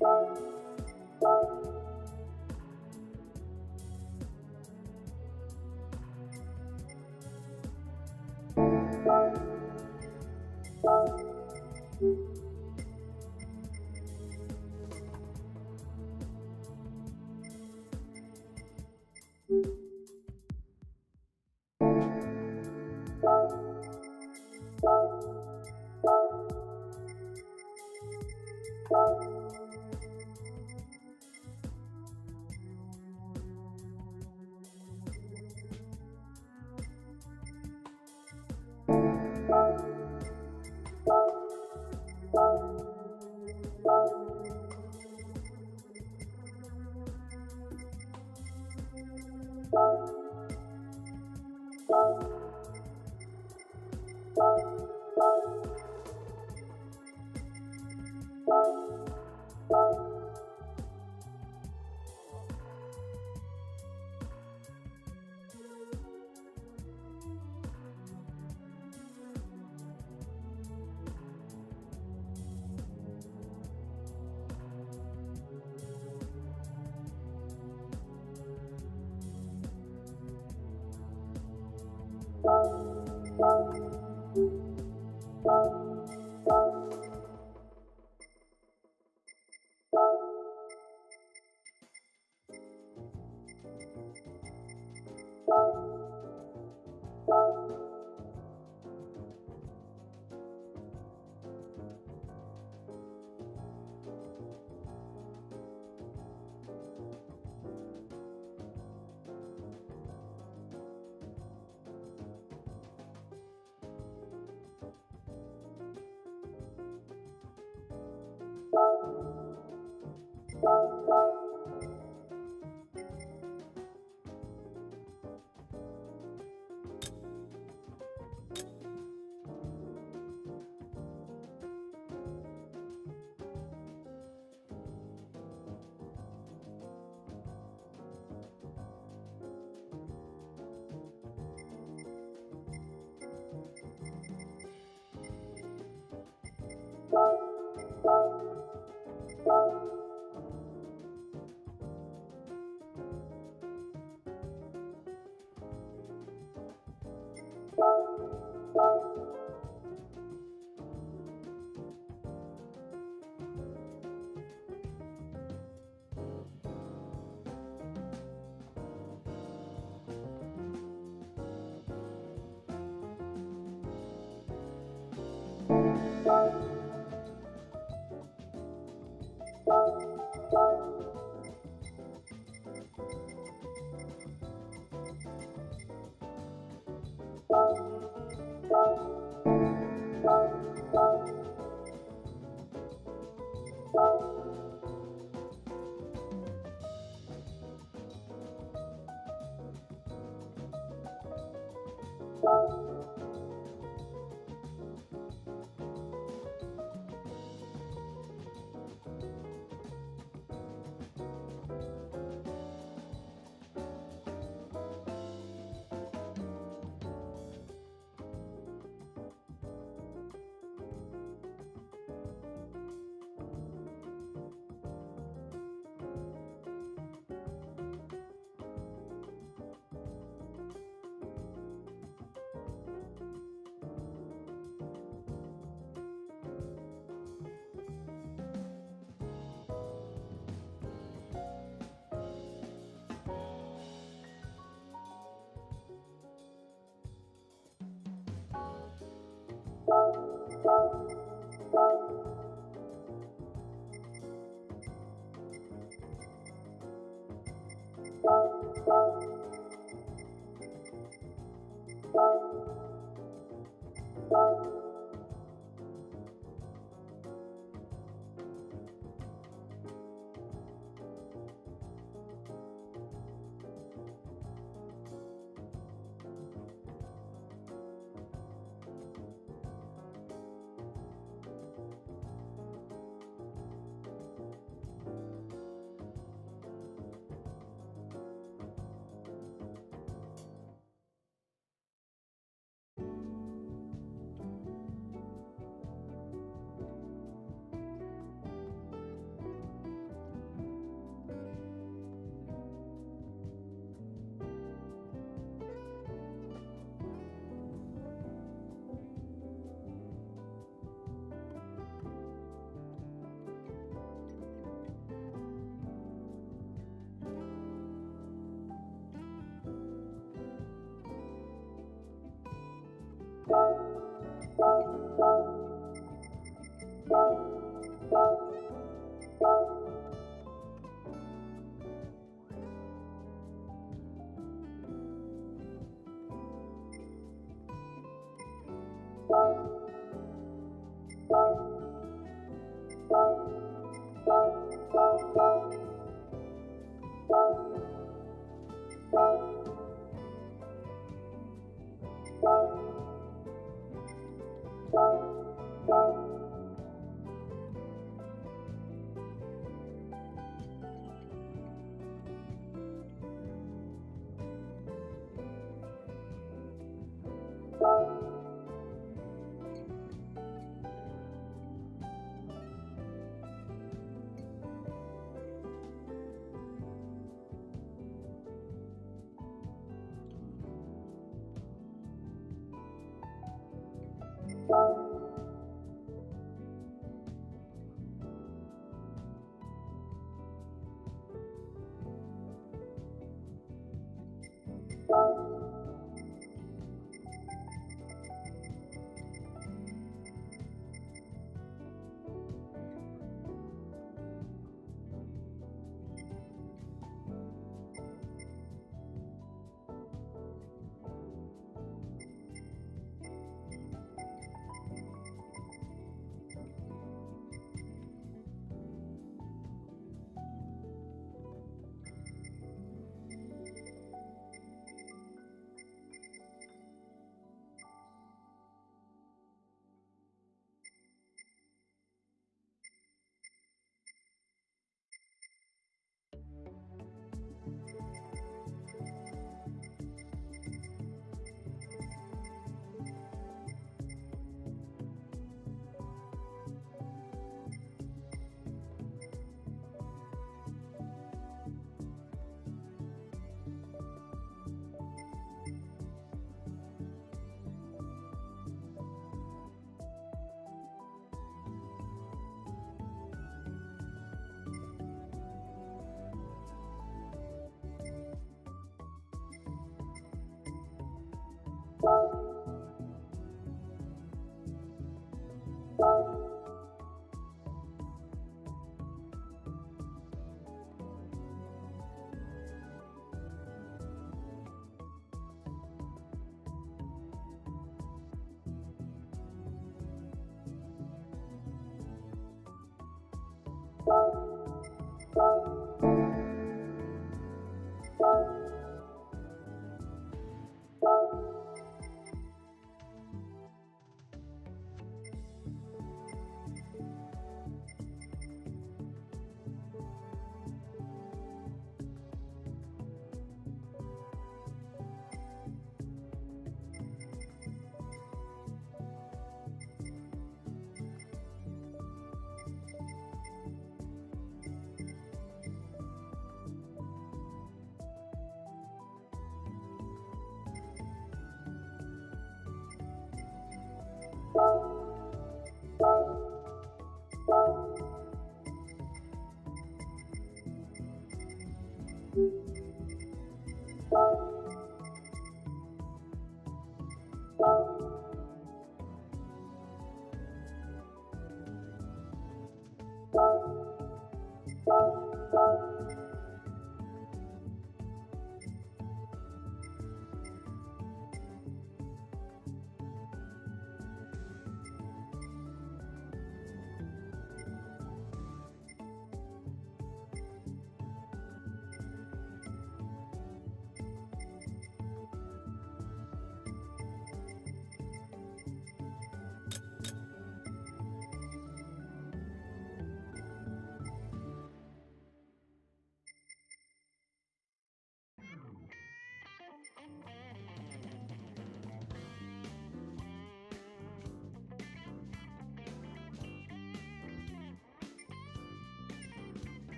Bye.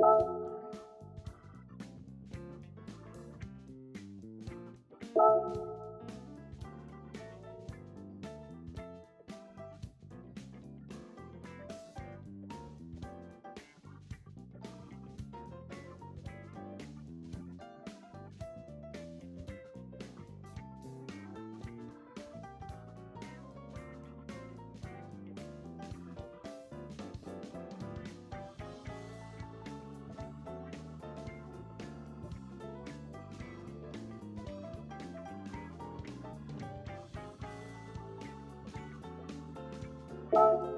Thank you.